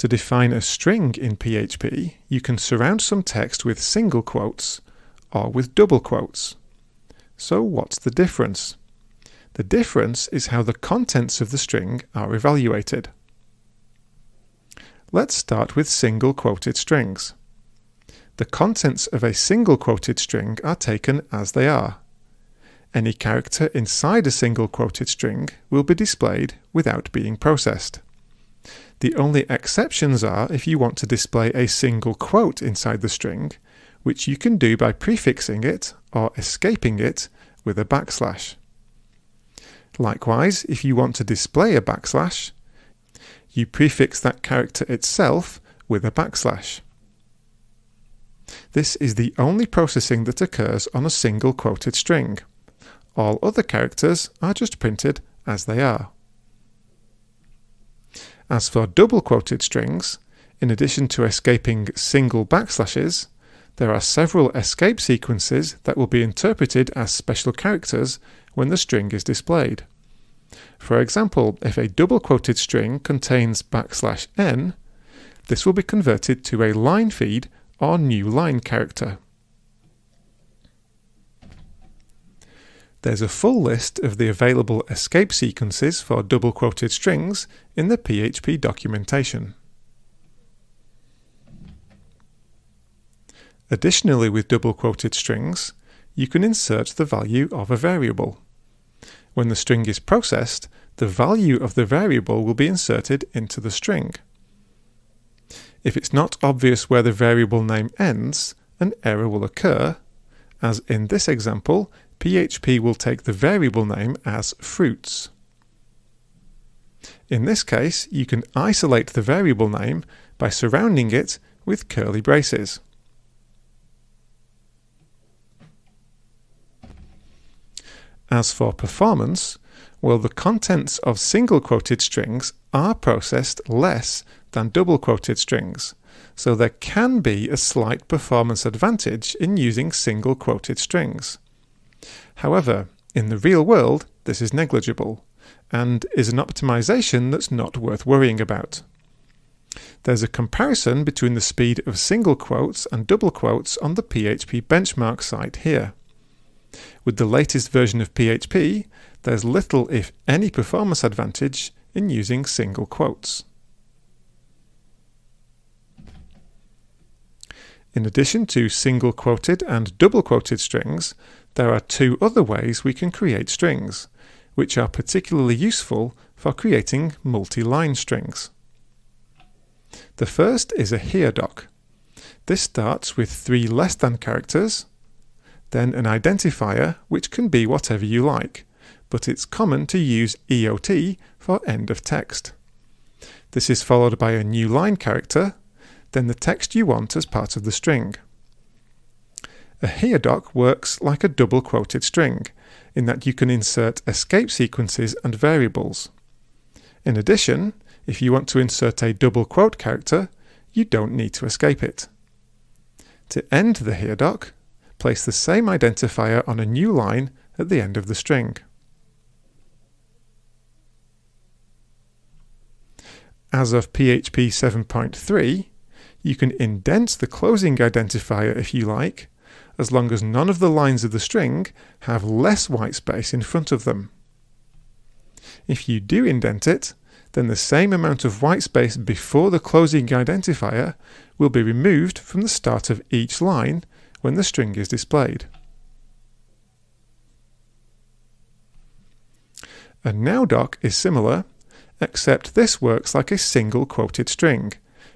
To define a string in PHP, you can surround some text with single quotes or with double quotes. So what's the difference? The difference is how the contents of the string are evaluated. Let's start with single quoted strings. The contents of a single quoted string are taken as they are. Any character inside a single quoted string will be displayed without being processed. The only exceptions are if you want to display a single quote inside the string, which you can do by prefixing it or escaping it with a backslash. Likewise, if you want to display a backslash, you prefix that character itself with a backslash. This is the only processing that occurs on a single quoted string. All other characters are just printed as they are. As for double quoted strings, in addition to escaping single backslashes, there are several escape sequences that will be interpreted as special characters when the string is displayed. For example, if a double quoted string contains backslash n, this will be converted to a line feed or new line character. There's a full list of the available escape sequences for double quoted strings in the PHP documentation. Additionally with double quoted strings, you can insert the value of a variable. When the string is processed, the value of the variable will be inserted into the string. If it's not obvious where the variable name ends, an error will occur, as in this example, PHP will take the variable name as fruits. In this case, you can isolate the variable name by surrounding it with curly braces. As for performance, well, the contents of single quoted strings are processed less than double quoted strings, so there can be a slight performance advantage in using single quoted strings. However, in the real world, this is negligible and is an optimization that's not worth worrying about. There's a comparison between the speed of single quotes and double quotes on the PHP benchmark site here. With the latest version of PHP, there's little if any performance advantage in using single quotes. In addition to single quoted and double quoted strings, there are two other ways we can create strings, which are particularly useful for creating multi-line strings. The first is a heredoc. This starts with three less than characters, then an identifier which can be whatever you like, but it's common to use EOT for end of text. This is followed by a new line character, then the text you want as part of the string. A heredoc works like a double quoted string, in that you can insert escape sequences and variables. In addition, if you want to insert a double quote character, you don't need to escape it. To end the heredoc, place the same identifier on a new line at the end of the string. As of PHP 7.3, you can indent the closing identifier if you like, as long as none of the lines of the string have less white space in front of them. If you do indent it, then the same amount of white space before the closing identifier will be removed from the start of each line when the string is displayed. A nowdoc is similar, except this works like a single quoted string,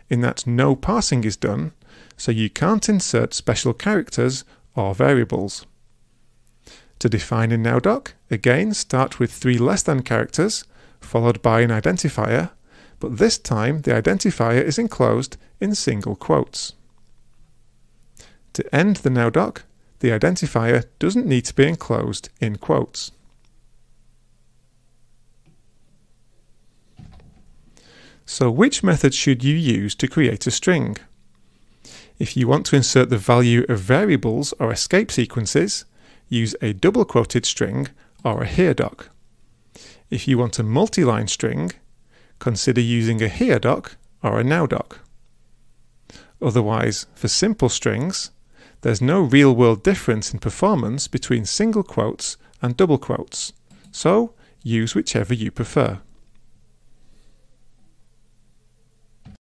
in that no parsing is done, so you can't insert special characters or variables. To define a nowdoc, again start with three less than characters, followed by an identifier, but this time the identifier is enclosed in single quotes. To end the nowdoc, the identifier doesn't need to be enclosed in quotes. So which method should you use to create a string? If you want to insert the value of variables or escape sequences, use a double quoted string or a heredoc. If you want a multi-line string, consider using a heredoc or a nowdoc. Otherwise, for simple strings, there's no real world difference in performance between single quotes and double quotes, so use whichever you prefer.